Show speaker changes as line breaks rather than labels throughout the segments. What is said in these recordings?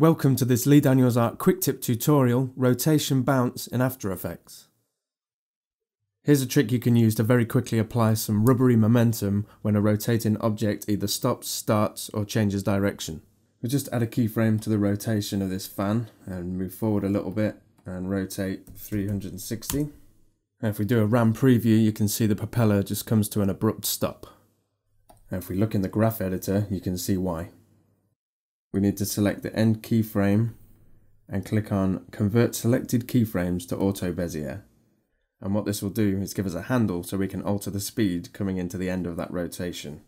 Welcome to this Lee Daniels Art quick tip tutorial, Rotation Bounce in After Effects. Here's a trick you can use to very quickly apply some rubbery momentum when a rotating object either stops, starts or changes direction. We'll just add a keyframe to the rotation of this fan and move forward a little bit and rotate 360. And if we do a RAM preview you can see the propeller just comes to an abrupt stop. And if we look in the graph editor you can see why we need to select the end keyframe and click on Convert Selected Keyframes to Auto Bezier. And what this will do is give us a handle so we can alter the speed coming into the end of that rotation.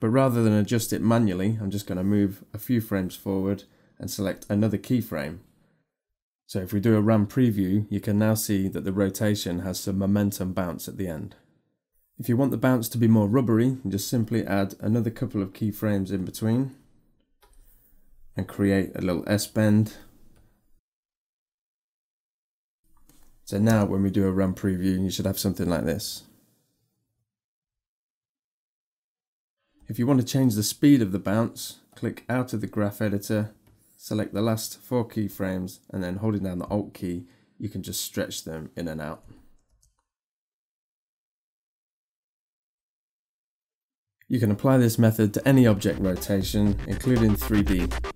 But rather than adjust it manually, I'm just going to move a few frames forward and select another keyframe. So if we do a RAM preview, you can now see that the rotation has some momentum bounce at the end. If you want the bounce to be more rubbery, just simply add another couple of keyframes in between and create a little S-bend. So now when we do a RAM preview, you should have something like this. If you want to change the speed of the bounce, click out of the graph editor, select the last four keyframes, and then holding down the Alt key, you can just stretch them in and out. You can apply this method to any object rotation, including 3D.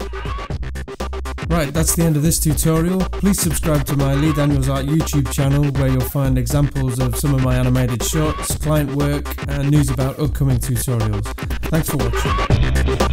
Right, that's the end of this tutorial. Please subscribe to my Lee Daniels Art YouTube channel where you'll find examples of some of my animated shorts, client work and news about upcoming tutorials. Thanks for watching.